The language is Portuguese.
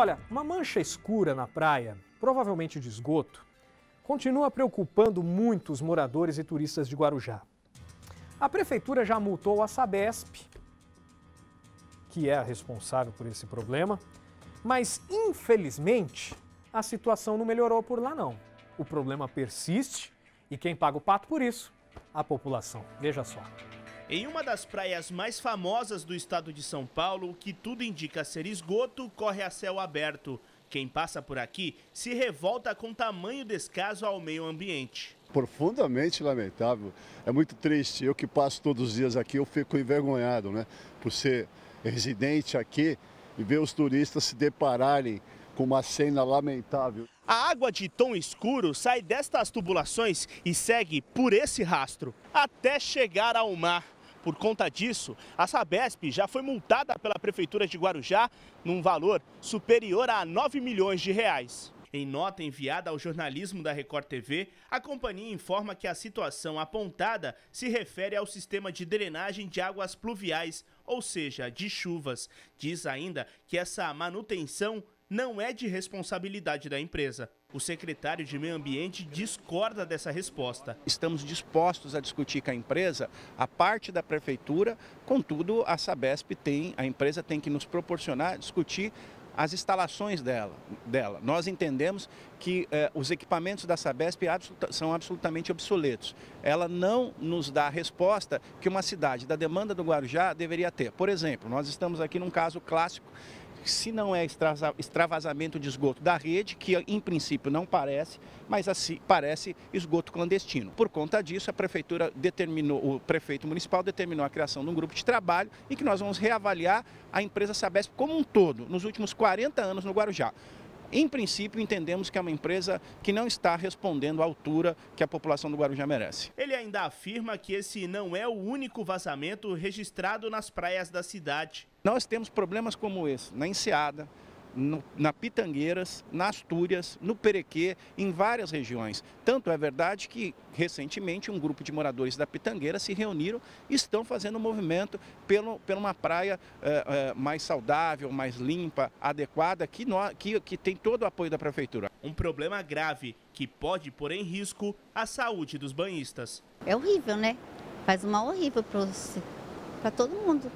Olha, uma mancha escura na praia, provavelmente de esgoto, continua preocupando muitos moradores e turistas de Guarujá. A prefeitura já multou a Sabesp, que é a responsável por esse problema, mas infelizmente a situação não melhorou por lá não. O problema persiste e quem paga o pato por isso? A população. Veja só. Em uma das praias mais famosas do estado de São Paulo, o que tudo indica ser esgoto, corre a céu aberto. Quem passa por aqui se revolta com tamanho descaso ao meio ambiente. Profundamente lamentável. É muito triste. Eu que passo todos os dias aqui, eu fico envergonhado, né? Por ser residente aqui e ver os turistas se depararem com uma cena lamentável. A água de tom escuro sai destas tubulações e segue por esse rastro até chegar ao mar. Por conta disso, a Sabesp já foi multada pela Prefeitura de Guarujá num valor superior a 9 milhões de reais. Em nota enviada ao jornalismo da Record TV, a companhia informa que a situação apontada se refere ao sistema de drenagem de águas pluviais, ou seja, de chuvas. Diz ainda que essa manutenção não é de responsabilidade da empresa. O secretário de Meio Ambiente discorda dessa resposta. Estamos dispostos a discutir com a empresa a parte da prefeitura, contudo, a Sabesp tem, a empresa tem que nos proporcionar discutir as instalações dela. dela. Nós entendemos que eh, os equipamentos da Sabesp absoluta, são absolutamente obsoletos. Ela não nos dá a resposta que uma cidade da demanda do Guarujá deveria ter. Por exemplo, nós estamos aqui num caso clássico se não é extravasamento de esgoto da rede, que em princípio não parece, mas assim parece esgoto clandestino. Por conta disso, a prefeitura determinou, o prefeito municipal determinou a criação de um grupo de trabalho e que nós vamos reavaliar a empresa Sabesp como um todo, nos últimos 40 anos no Guarujá. Em princípio, entendemos que é uma empresa que não está respondendo à altura que a população do Guarujá merece. Ele ainda afirma que esse não é o único vazamento registrado nas praias da cidade. Nós temos problemas como esse na Enseada, no, na Pitangueiras, na Astúrias, no Perequê, em várias regiões. Tanto é verdade que, recentemente, um grupo de moradores da Pitangueira se reuniram e estão fazendo um movimento pelo, por uma praia é, é, mais saudável, mais limpa, adequada, que, no, que, que tem todo o apoio da Prefeitura. Um problema grave que pode pôr em risco a saúde dos banhistas. É horrível, né? Faz um mal horrível para todo mundo.